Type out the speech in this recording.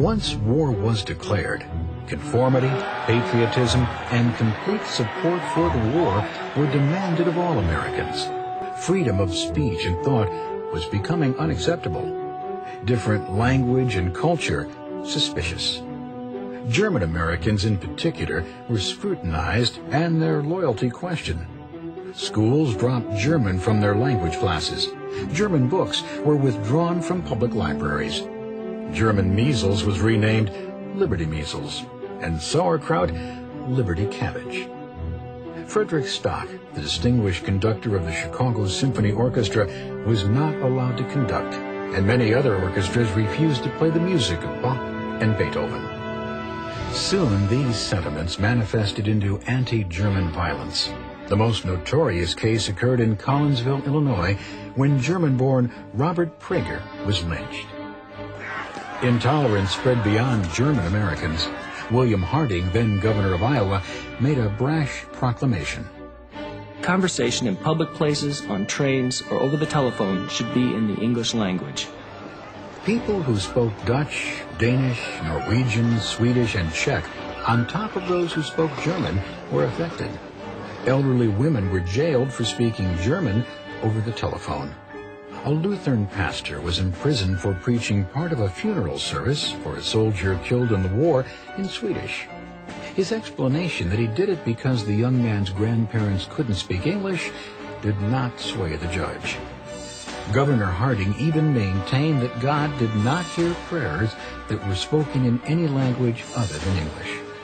Once war was declared, conformity, patriotism, and complete support for the war were demanded of all Americans. Freedom of speech and thought was becoming unacceptable. Different language and culture suspicious. German Americans in particular were scrutinized and their loyalty questioned. Schools dropped German from their language classes. German books were withdrawn from public libraries. German measles was renamed Liberty Measles, and sauerkraut, Liberty Cabbage. Frederick Stock, the distinguished conductor of the Chicago Symphony Orchestra, was not allowed to conduct, and many other orchestras refused to play the music of Bach and Beethoven. Soon these sentiments manifested into anti-German violence. The most notorious case occurred in Collinsville, Illinois, when German-born Robert Prager was lynched. Intolerance spread beyond German Americans. William Harding, then governor of Iowa, made a brash proclamation. Conversation in public places, on trains, or over the telephone should be in the English language. People who spoke Dutch, Danish, Norwegian, Swedish, and Czech, on top of those who spoke German, were affected. Elderly women were jailed for speaking German over the telephone. A Lutheran pastor was imprisoned for preaching part of a funeral service for a soldier killed in the war in Swedish. His explanation that he did it because the young man's grandparents couldn't speak English did not sway the judge. Governor Harding even maintained that God did not hear prayers that were spoken in any language other than English.